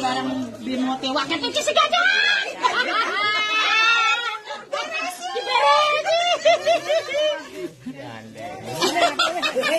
barang bimote wakil itu si gadang. Ini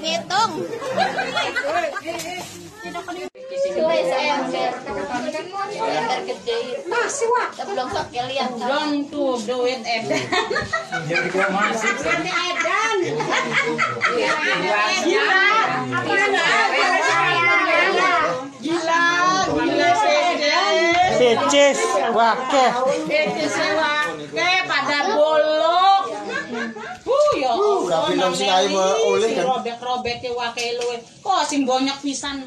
ngitung. Belum lihat. Belum tuh duit edan. Jadi gua masih. Duit edan. Gila, gila sedan. Pecis, wakeh. Itu sewa Allah. Tapi nang sing ayo oleh kan. Robek-robek ke wakai luwe. Kok sing banyak pisan.